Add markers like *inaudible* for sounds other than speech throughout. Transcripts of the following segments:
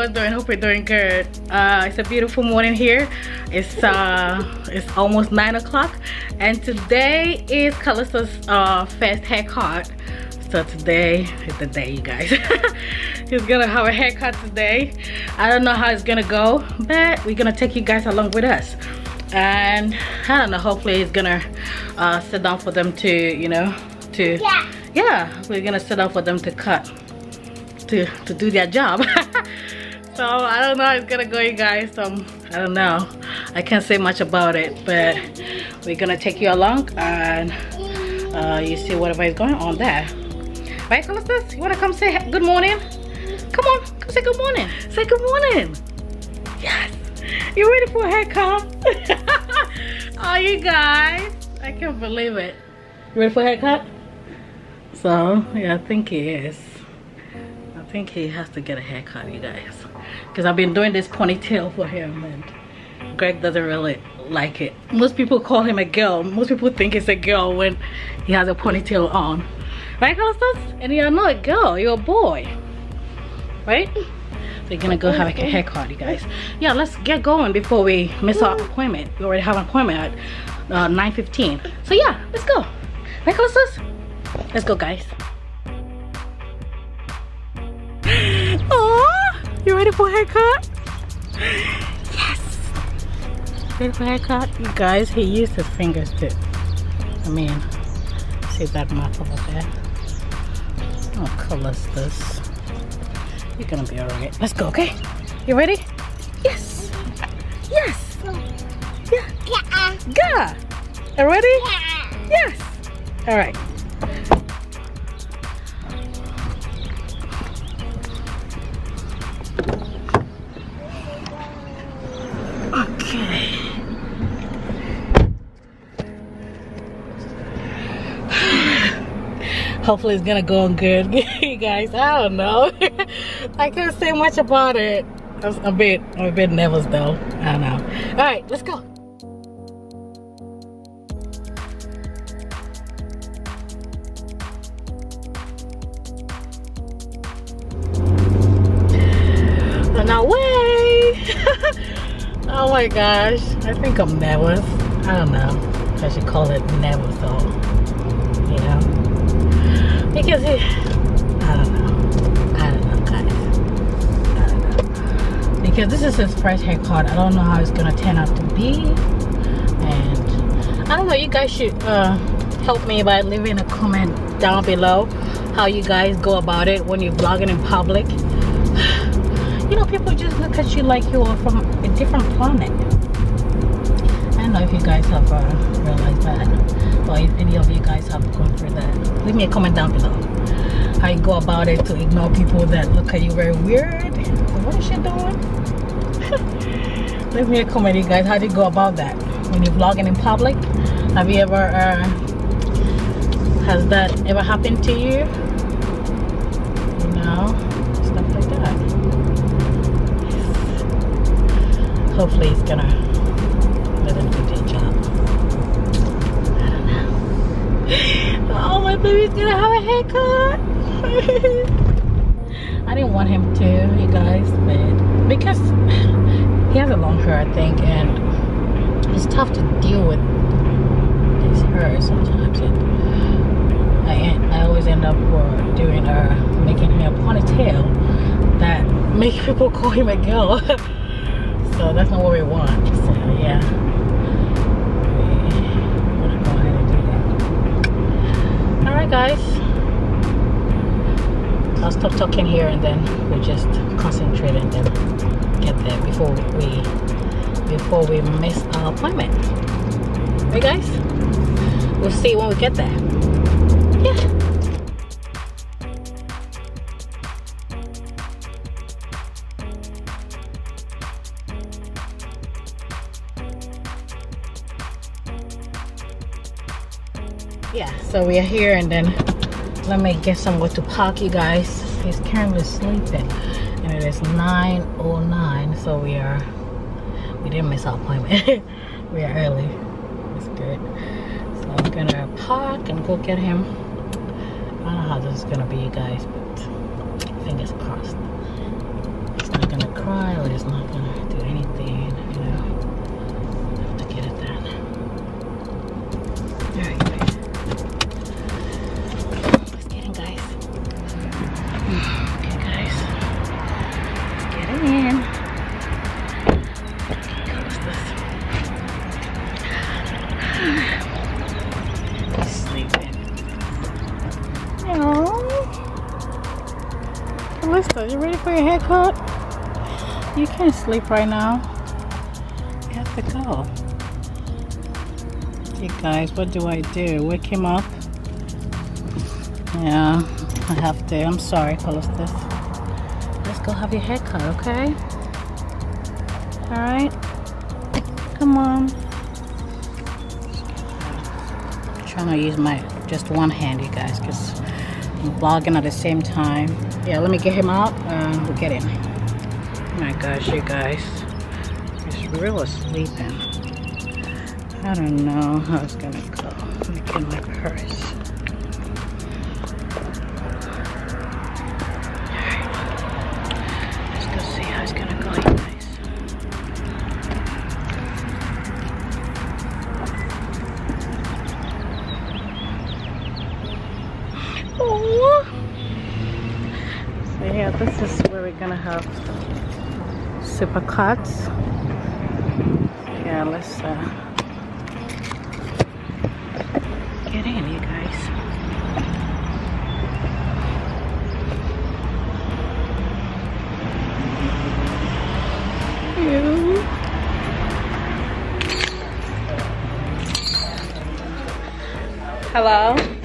morning guys you all doing hope you're doing good uh, it's a beautiful morning here. It's uh it's almost nine o'clock. And today is Callistus's uh first haircut. So today is the day you guys. *laughs* He's gonna have a haircut today. I don't know how it's gonna go but we're gonna take you guys along with us. And I don't know hopefully he's gonna uh, sit down for them to you know to Yeah. yeah we're gonna sit down for them to cut to to do their job *laughs* so i don't know how it's gonna go you guys. Um i don't know. I can't say much about it but we're gonna take you along and uh you see whatever is going on there. Right Callistus? you want to come say good morning? Come on come say good morning. Say good morning. Yes. You ready for a haircut? *laughs* Oh you guys? I can't believe it. You ready for a haircut? So yeah i think he is. I think he has to get a haircut, you guys. Because I've been doing this ponytail for him and Greg doesn't really like it. Most people call him a girl. Most people think it's a girl when he has a ponytail on. Right, Callistus? And you're not a girl, you're a boy. Right? So you're gonna go have like a haircut, you guys. Yeah, let's get going before we miss our appointment. We already have an appointment at uh, 9.15. So yeah, let's go. Right, Callistus? Let's go, guys. You ready for a haircut? Yes. Ready for a haircut? You guys, he used his fingers too. I mean, see that mouth over there? Oh, Callistus. You're gonna be alright. Let's go, okay? You ready? Yes. Yes. Yeah. Yeah. Go. You ready? Yeah. Yes. All Hopefully it's gonna go on good, *laughs* you guys. I don't know. *laughs* I can't say much about it. I'm a bit, I'm a bit nervous though. I don't know. All right, let's go. on our way. *laughs* oh my gosh. I think I'm nervous. I don't know. I should call it nervous though. You? Because it, I don't know. I don't know. I don't know. Because this is his first haircut. I don't know how it's gonna turn out to be. And I don't know, you guys should uh, help me by leaving a comment down below how you guys go about it when you're vlogging in public *sighs* you know, people just look at you like you're from a different planet. Don't know if you guys have uh, realized that, or if any of you guys have gone through that. Leave me a comment down below. How you go about it to ignore people that look at you very weird. What is she doing? *laughs* Leave me a comment, you guys. How do you go about that when you're vlogging in public? Have you ever, uh, has that ever happened to you? You know, stuff like that. hopefully he's gonna baby's gonna have a haircut. *laughs* I didn't want him to, you guys, but because he has a long hair, I think, and it's tough to deal with his hair sometimes. And I, I always end up uh, doing uh, making him a ponytail that *laughs* make people call him a girl. *laughs* so that's not what we want. So yeah. We're gonna go ahead and do that. Alright guys. I'll stop talking here and then we'll just concentrate and then get there before we before we miss our appointment. Right guys? We'll see when we get there. So we are here and then let me get somewhere to park you guys. He's currently sleeping and it is 9:09, so we are we didn't miss our appointment. *laughs* We are early. It's good. So i'm gonna park and go get him. I don't know how this is gonna be you guys but fingers crossed. He's not gonna cry or he's not gonna do anything, Callistus, you ready for your haircut? You can't sleep right now. You have to go. Hey guys, what do I do? Wake him up? Yeah, I have to. I'm sorry, Callistus. Let's go have your haircut, okay? Alright? Come on. I'm trying to use my just one hand, you guys, because Vlogging at the same time. Yeah, let me get him out and we'll get in. Oh my gosh, you guys. He's real sleeping. I don't know how it's gonna go. Let me get my purse. Cuts. Yeah, let's uh, get in, you guys. Ew. Hello.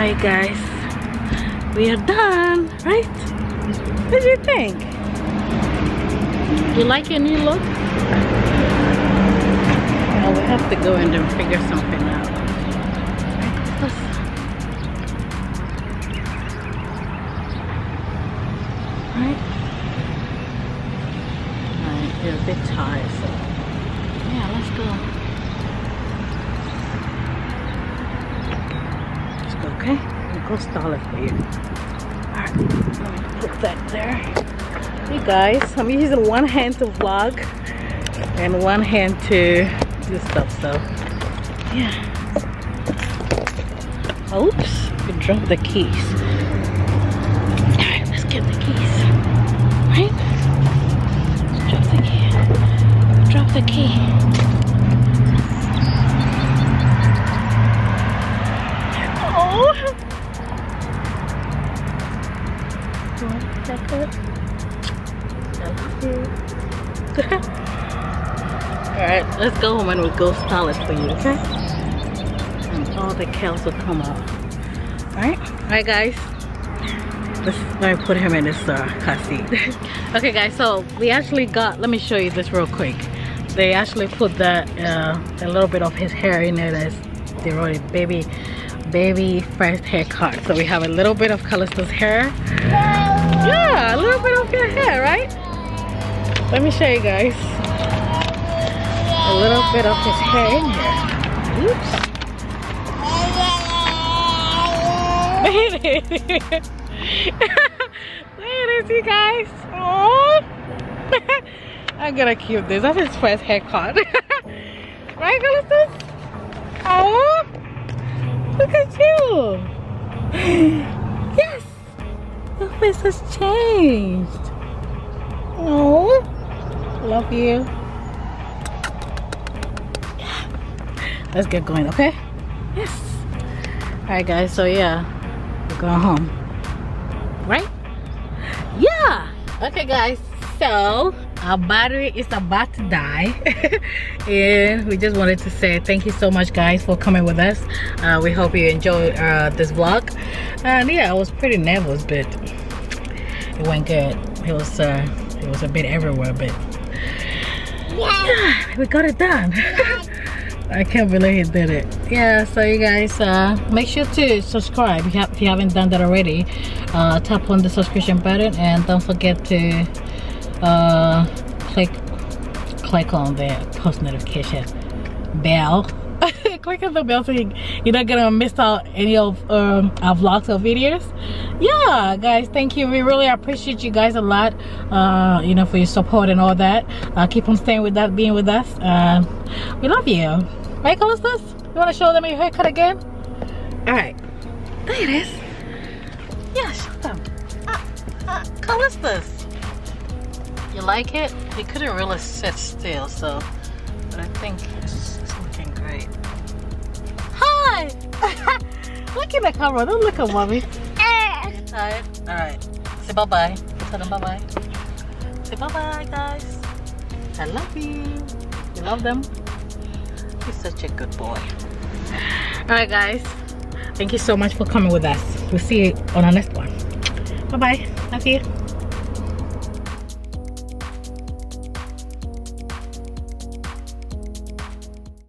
Alright guys, we are done, right? What do you think? You like your new look? Well, we have to go in and figure something out. Hey guys, I'm using one hand to vlog and one hand to do stuff, so yeah. Oops, you dropped the keys. Alright, let's get the keys. Right? Drop the key. Drop the key. One second. Alright, let's go home and we'll go style it for you, okay? And all the cows will come out. Alright? Alright guys. Let's let me put him in this uh, car seat. *laughs* okay guys, so we actually got, let me show you this real quick. They actually put that, uh, a little bit of his hair in it as they wrote it baby, baby first haircut. So we have a little bit of Callistus's hair. Yeah, a little bit of your hair, right? Let me show you guys. A little bit of his hair in here. Oops. there it is, you guys. Oh, *laughs* I'm gonna keep this. That's his first haircut. *laughs* right, Callistus? Oh, look at you. *gasps* Yes, your face has changed. Oh, love you. Let's get going, okay? Yes. All right, guys. So yeah, we're going home, right? Yeah. Okay, guys. So our battery is about to die *laughs* and we just wanted to say thank you so much guys for coming with us uh, we hope you enjoyed uh, this vlog and yeah i was pretty nervous but it went good it was uh it was a bit everywhere but yeah we got it done *laughs* I can't believe he did it. Yeah, so you guys, uh, make sure to subscribe if you, have, if you haven't done that already. Uh, tap on the subscription button and don't forget to uh, click click on the post notification bell. Click on the bell so you, you're not gonna miss out any of um, our vlogs or videos. Yeah, guys, thank you. We really appreciate you guys a lot. Uh, you know, for your support and all that. Uh, keep on staying with that, being with us. Uh, we love you. Right, Callistus? You want to show them your haircut again? All right. There it is. Yeah, show them. Uh, uh, Callistus. You like it? He couldn't really sit still, so but I think it's, it's looking great. *laughs* Look in the camera. Don't look at mommy. Alright, alright. Say bye bye. Tell them bye bye. Say bye bye, guys. I love you. You love them? He's such a good boy. Alright, guys. Thank you so much for coming with us. We'll see you on our next one. Bye bye. Love you.